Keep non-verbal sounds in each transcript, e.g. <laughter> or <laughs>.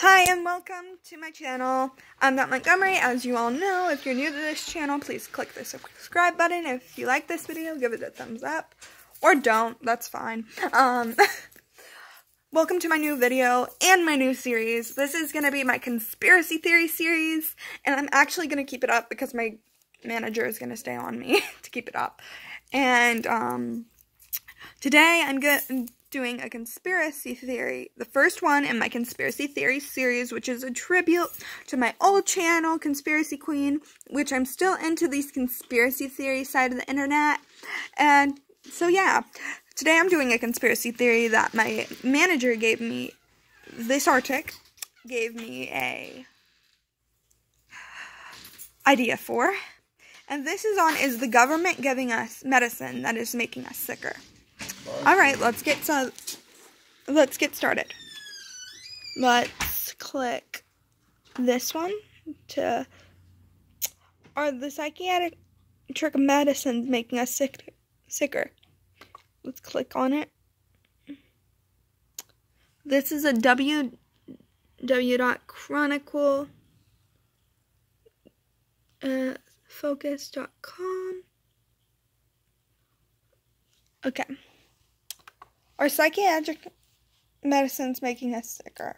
Hi and welcome to my channel. I'm Matt Montgomery. As you all know, if you're new to this channel, please click the subscribe button. If you like this video, give it a thumbs up. Or don't, that's fine. Um, <laughs> welcome to my new video and my new series. This is going to be my conspiracy theory series, and I'm actually going to keep it up because my manager is going to stay on me <laughs> to keep it up. And um, today I'm going doing a conspiracy theory, the first one in my conspiracy theory series, which is a tribute to my old channel, Conspiracy Queen, which I'm still into these conspiracy theory side of the internet. And so, yeah, today I'm doing a conspiracy theory that my manager gave me, this Arctic, gave me a idea for. And this is on, is the government giving us medicine that is making us sicker? All right, let's get so let's get started. Let's click this one to are the psychiatric trick medicines making us sick, sicker. Let's click on it. This is a www.chronicle uh, focus.com. Okay. Are psychiatric medicines making us sicker?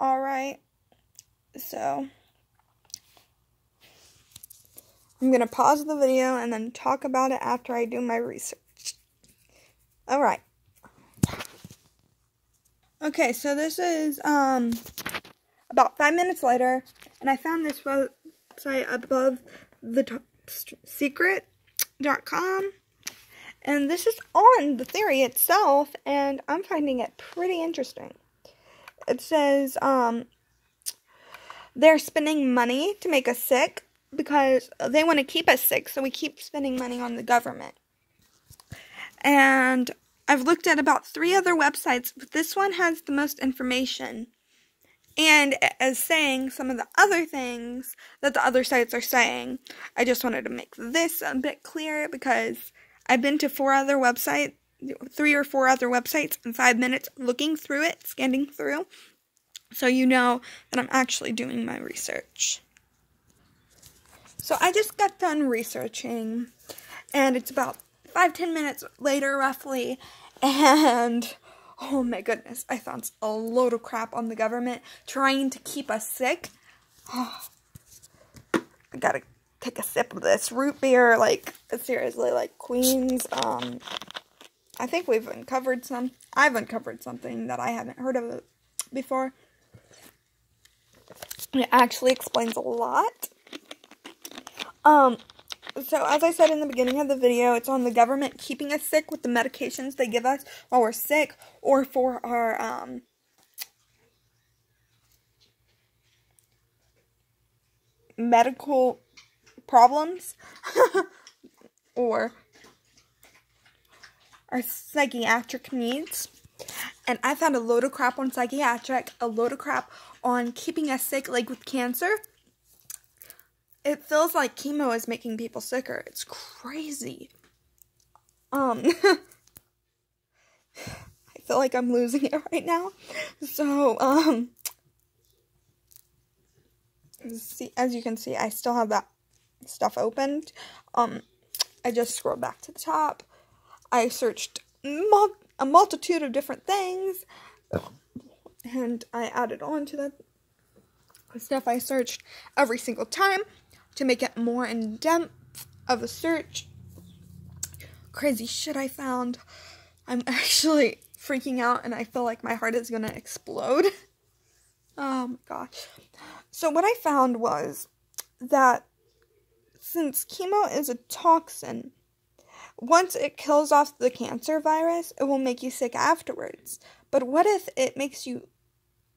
Alright, so I'm going to pause the video and then talk about it after I do my research. Alright. Okay, so this is um about five minutes later, and I found this website above the top secret com, And this is on the theory itself, and I'm finding it pretty interesting. It says um, they're spending money to make us sick because they want to keep us sick, so we keep spending money on the government. And I've looked at about three other websites, but this one has the most information and as saying some of the other things that the other sites are saying. I just wanted to make this a bit clear because I've been to four other websites, three or four other websites in five minutes looking through it, scanning through, so you know that I'm actually doing my research. So I just got done researching, and it's about five, ten minutes later, roughly, <laughs> and Oh my goodness, I found a load of crap on the government trying to keep us sick. Oh, <sighs> I gotta take a sip of this root beer, like, seriously, like, Queens, um, I think we've uncovered some, I've uncovered something that I haven't heard of before. It actually explains a lot. Um, so, as I said in the beginning of the video, it's on the government keeping us sick with the medications they give us while we're sick or for our, um, medical problems <laughs> or our psychiatric needs. And I found a load of crap on psychiatric, a load of crap on keeping us sick, like with cancer it feels like chemo is making people sicker. It's crazy. Um, <laughs> I feel like I'm losing it right now. So, um, see, as you can see, I still have that stuff opened. Um, I just scrolled back to the top. I searched mul a multitude of different things, and I added on to the stuff I searched every single time to make it more in depth of a search. Crazy shit I found. I'm <laughs> actually freaking out and I feel like my heart is gonna explode. <laughs> oh my gosh. So, what I found was that since chemo is a toxin, once it kills off the cancer virus, it will make you sick afterwards. But what if it makes you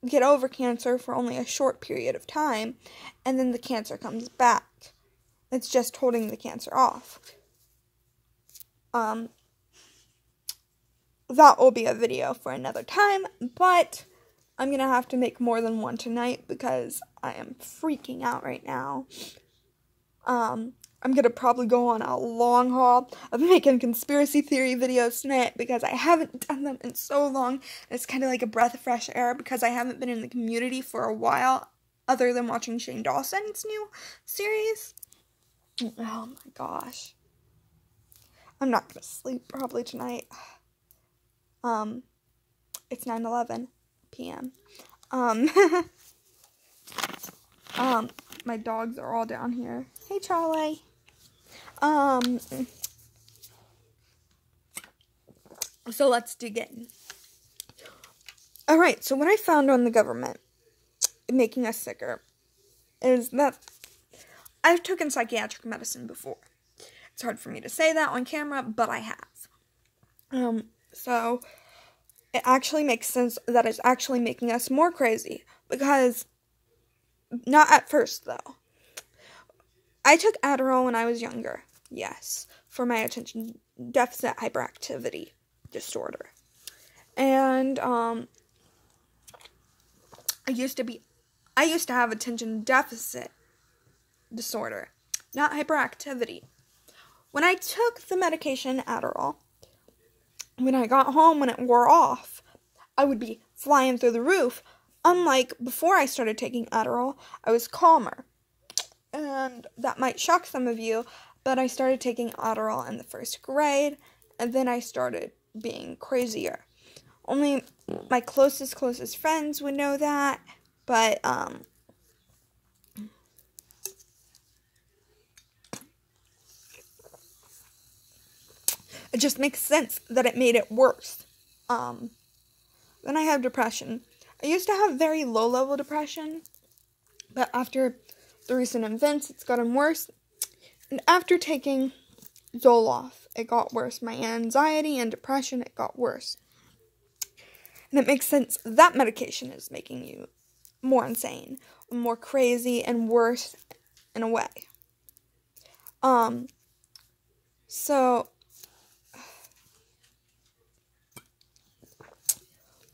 get over cancer for only a short period of time, and then the cancer comes back. It's just holding the cancer off. Um, that will be a video for another time, but I'm gonna have to make more than one tonight because I am freaking out right now. Um, I'm gonna probably go on a long haul of making conspiracy theory videos tonight because I haven't done them in so long. It's kind of like a breath of fresh air because I haven't been in the community for a while, other than watching Shane Dawson's new series. Oh my gosh. I'm not gonna sleep probably tonight. Um, it's 9 11 p.m. Um, <laughs> um, my dogs are all down here. Hey, Charlie. Um, so let's dig in. All right, so what I found on the government making us sicker is that I've taken psychiatric medicine before. It's hard for me to say that on camera, but I have. Um, so it actually makes sense that it's actually making us more crazy because not at first though. I took Adderall when I was younger. Yes, for my attention deficit hyperactivity disorder. And um I used to be I used to have attention deficit disorder, not hyperactivity. When I took the medication Adderall, when I got home when it wore off, I would be flying through the roof. Unlike before I started taking Adderall, I was calmer. And that might shock some of you, but I started taking Adderall in the first grade, and then I started being crazier. Only my closest, closest friends would know that, but, um, it just makes sense that it made it worse. Um, then I have depression. I used to have very low level depression, but after the recent events, it's gotten worse. And after taking Zoloft, it got worse. My anxiety and depression, it got worse. And it makes sense that medication is making you more insane, more crazy, and worse in a way. Um, so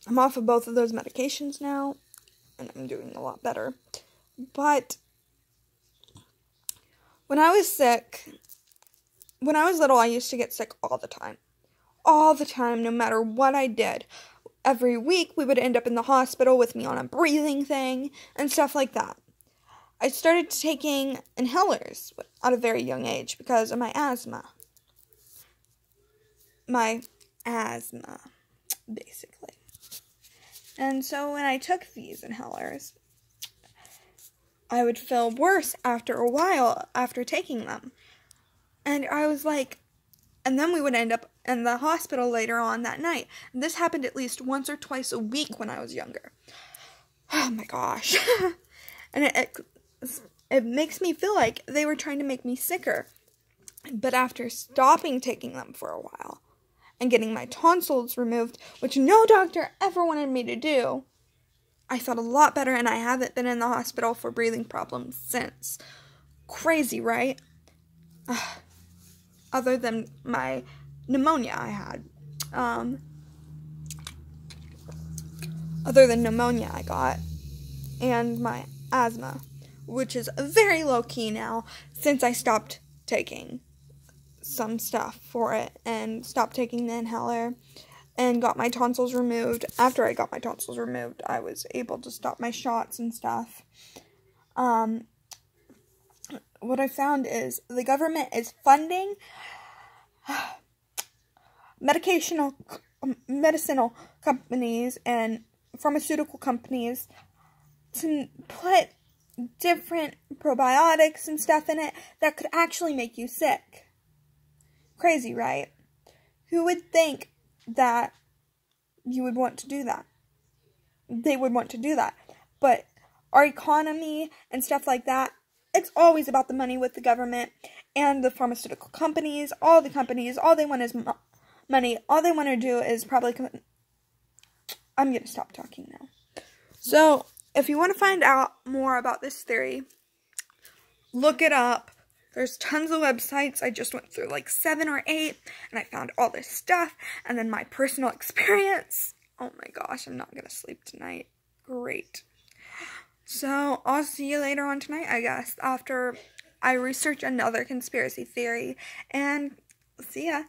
I'm off of both of those medications now, and I'm doing a lot better. But when I was sick, when I was little, I used to get sick all the time. All the time, no matter what I did. Every week, we would end up in the hospital with me on a breathing thing and stuff like that. I started taking inhalers at a very young age because of my asthma. My asthma, basically. And so when I took these inhalers, I would feel worse after a while after taking them. And I was like, and then we would end up in the hospital later on that night. And this happened at least once or twice a week when I was younger. <sighs> Oh my gosh. <laughs> and it, it, it makes me feel like they were trying to make me sicker. But after stopping taking them for a while and getting my tonsils removed, which no doctor ever wanted me to do, I felt a lot better and I haven't been in the hospital for breathing problems since. Crazy, right? other than my pneumonia I had. Um, other than pneumonia I got, and my asthma, which is very low key now since I stopped taking some stuff for it and stopped taking the inhaler and got my tonsils removed. After I got my tonsils removed, I was able to stop my shots and stuff. Um, what I found is the government is funding <sighs> medicational medicinal companies and pharmaceutical companies to put different probiotics and stuff in it that could actually make you sick. Crazy, right? Who would think that you would want to do that? They would want to do that. But our economy and stuff like that, it's always about the money with the government and the pharmaceutical companies, all the companies, all they want is mo- money. All they want to do is probably. Com- I'm going to stop talking now. So, if you want to find out more about this theory, look it up. There's tons of websites. I just went through like seven or eight and I found all this stuff and then my personal <laughs> experience. Oh my gosh, I'm not going to sleep tonight. Great. So, I'll see you later on tonight, I guess, after I research another conspiracy theory. And see ya.